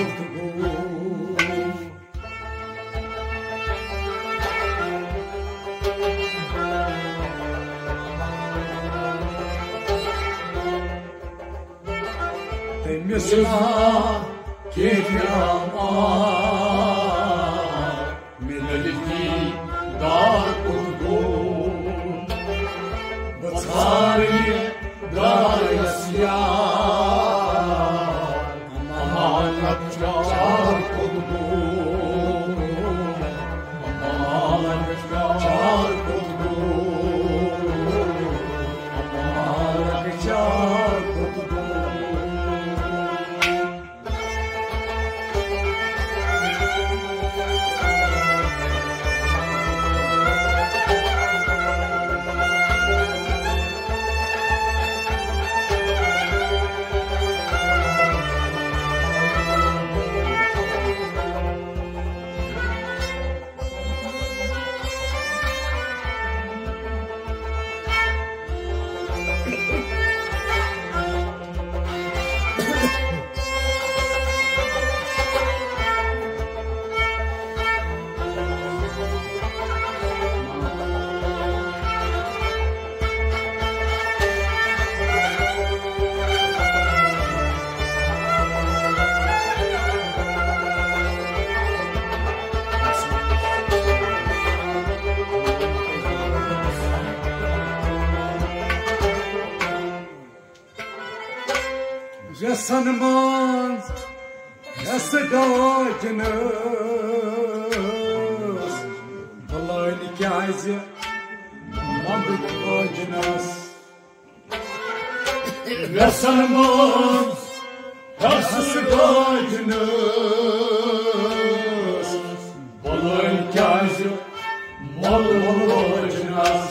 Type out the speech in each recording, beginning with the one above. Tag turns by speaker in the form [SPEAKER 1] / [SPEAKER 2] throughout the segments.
[SPEAKER 1] Dar Kutbu Temisma Yaşanmaz Yasadacınız Vallahi nikahıcı Mandık bacınız
[SPEAKER 2] Yaşanmaz Yaşlı
[SPEAKER 1] Yasadacınız
[SPEAKER 2] Balayın kâzı Mal olacağız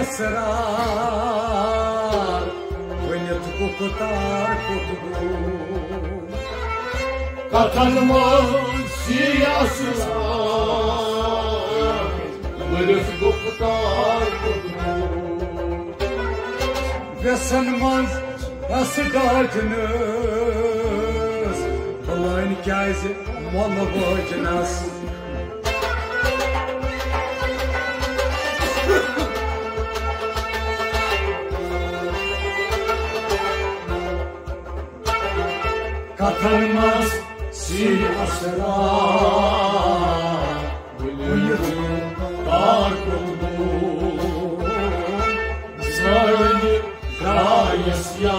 [SPEAKER 2] Asrar
[SPEAKER 1] Venet kukutar kutbu
[SPEAKER 2] Katarmaz Velet muhtar kutbum
[SPEAKER 1] Ve sanmaz asıdacınız Vallahi nikahıcı Vallahi bacınız
[SPEAKER 2] Κατ' μας σιασερά Βουλίγουν παρκοντού Ζάρνη γράγεσιά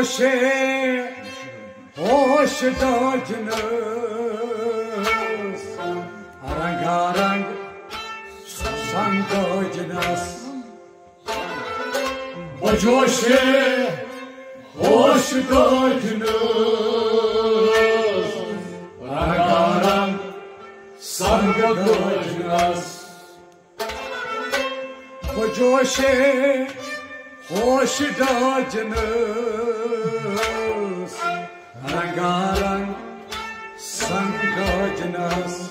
[SPEAKER 1] Bjoşe hoş dacınız Arang arang susan dacınız
[SPEAKER 2] Bacoshe hoş geldiniz. Rangaran sanga geldiniz.
[SPEAKER 1] Bjoşe Oşidacınız rangarang, Sangacinız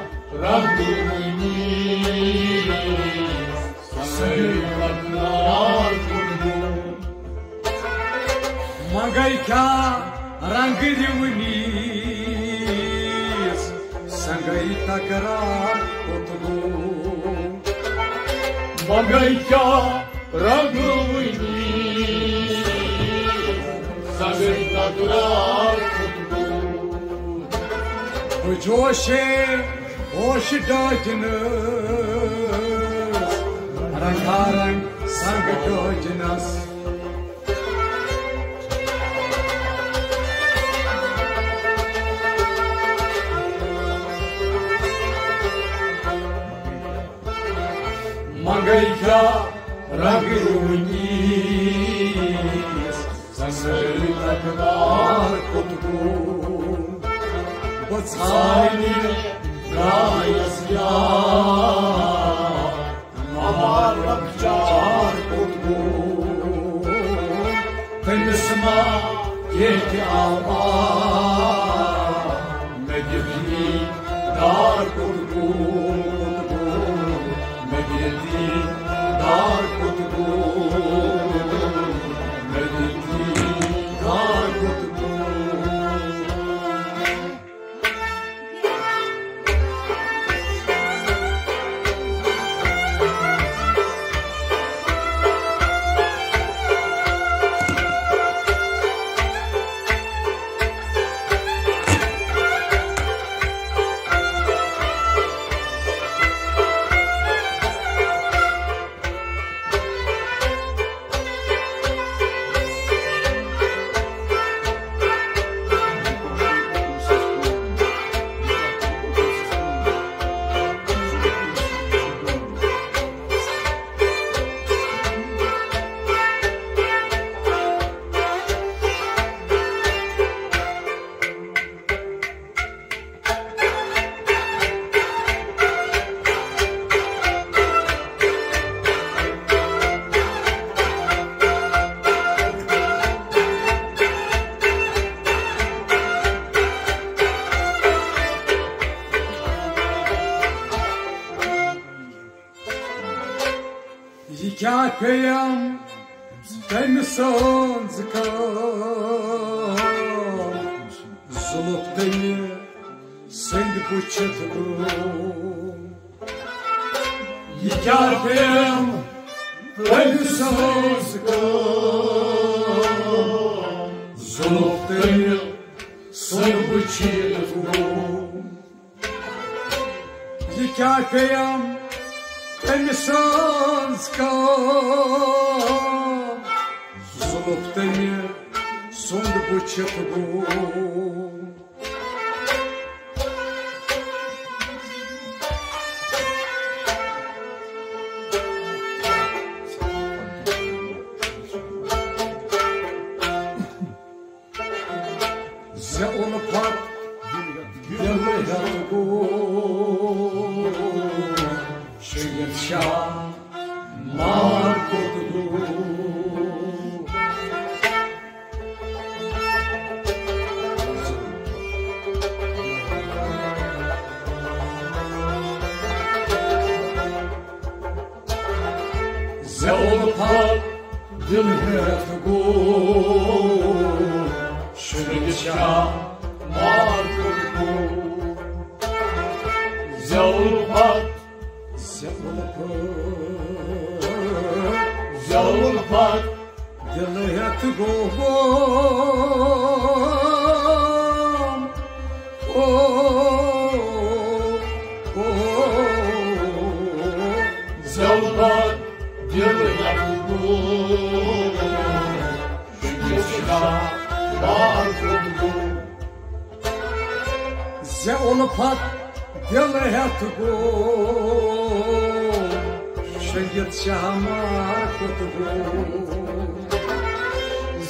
[SPEAKER 1] Mangaika rangiri winis Sangaita karar kotugu
[SPEAKER 2] Mangaika ranguni Sangaitak rar kutbu
[SPEAKER 1] Bujoshe hoş dacınız Rangarang sang
[SPEAKER 2] كيتا
[SPEAKER 1] رجلونيس
[SPEAKER 2] سنر الأكبار كنتم بتصاني لا يسيا معرب جار كنتم تنسمع يهتي آبار مجدني دار كنتم
[SPEAKER 1] Hikâpeyem ben sanzıka Zulup deni sen bu çatı
[SPEAKER 2] Hikâpeyem ben sanzıka Zulup deni sen bu çatı
[SPEAKER 1] Hikâpeyem ben sanzıka Zulup deni son bu Ze onu pat Yalı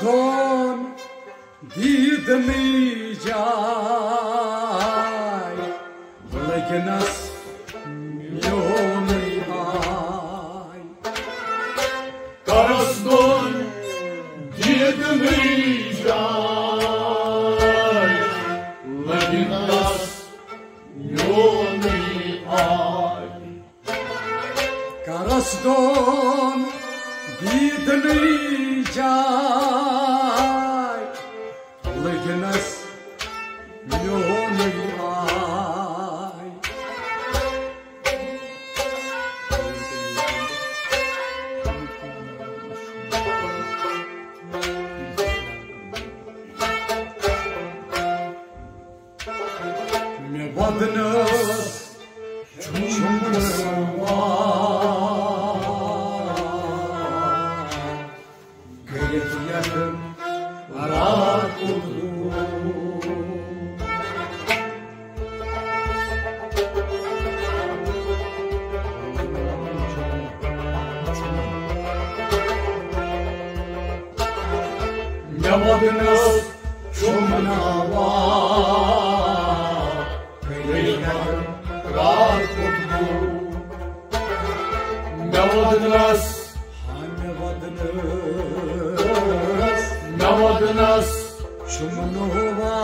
[SPEAKER 1] gone
[SPEAKER 2] with me, Jai.
[SPEAKER 1] Like an Me vadnas нас чумнува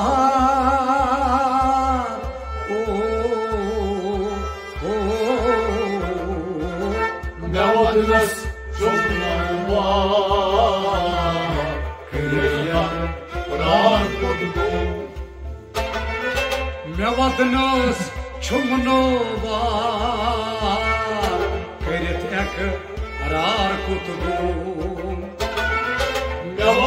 [SPEAKER 1] Да от нас чумнува Крылья праркутку Да от нас чумнува Крылья праркутку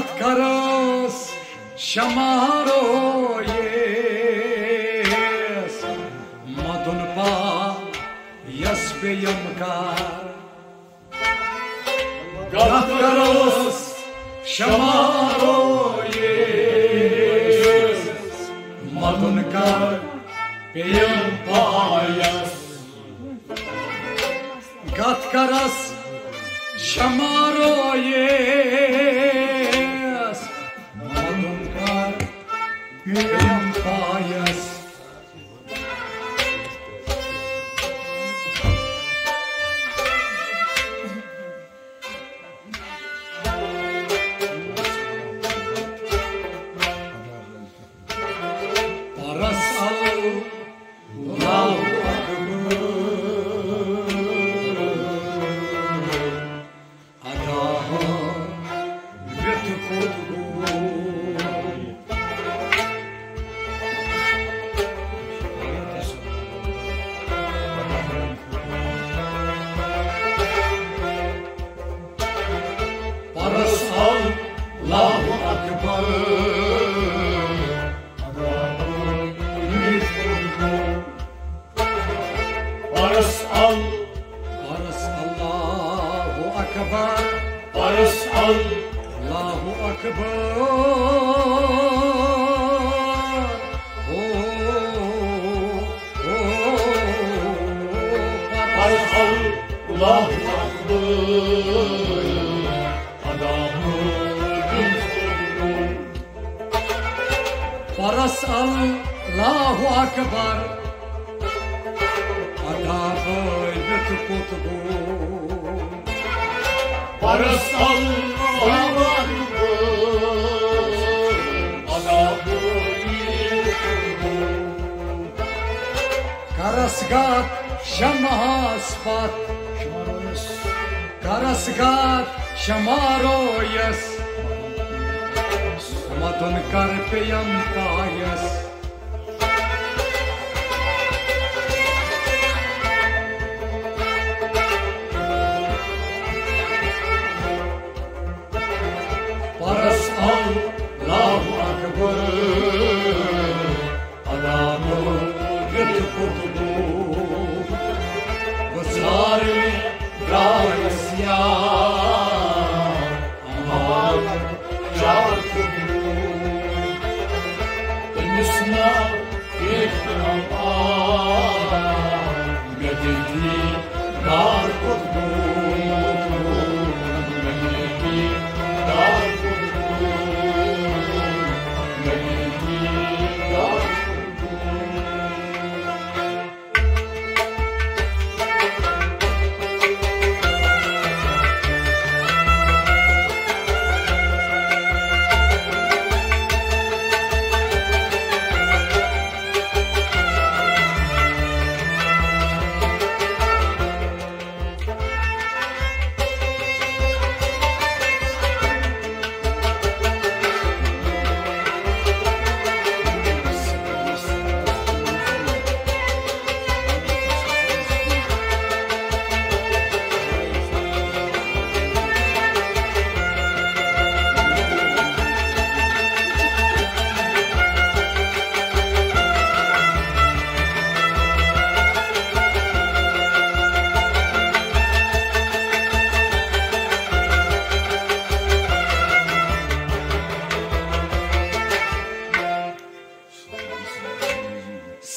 [SPEAKER 1] Gat karas şamaro yes. Madunpa yasbe yamkar carpe jam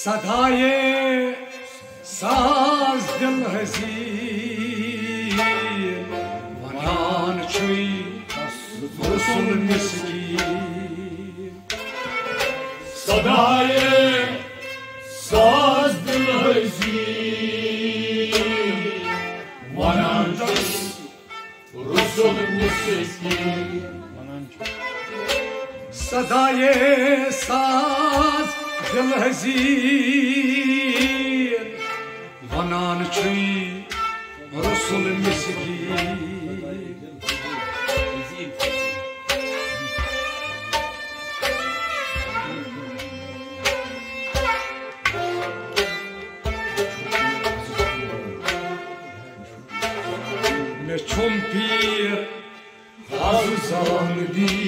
[SPEAKER 1] صدای ساز دل هزی و
[SPEAKER 2] نان چوی
[SPEAKER 1] رسول
[SPEAKER 2] Didi.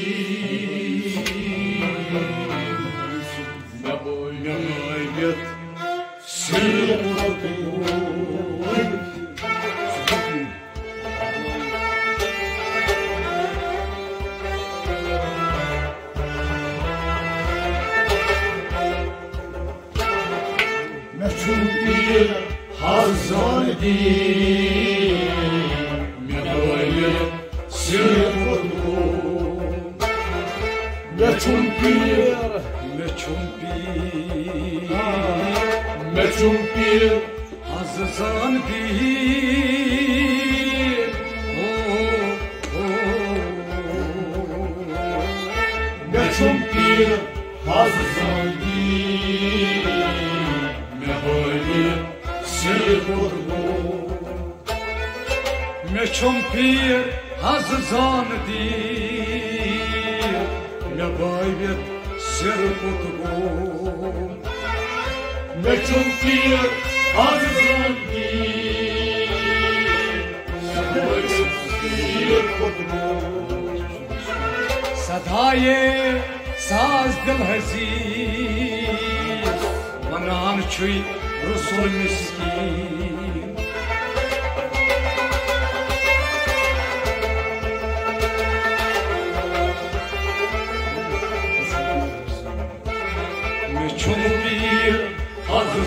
[SPEAKER 2] Meçhul bir Hazan
[SPEAKER 1] pir Oh oh
[SPEAKER 2] hazan din Ne boynu sır
[SPEAKER 1] Me pir Hazan dir Me bayvet Ser kutbum
[SPEAKER 2] Merchuntier, Azizanti.
[SPEAKER 1] Merchuntier, Kudro. Sadaye, Saz dil
[SPEAKER 2] hazi. Manan
[SPEAKER 1] çuy,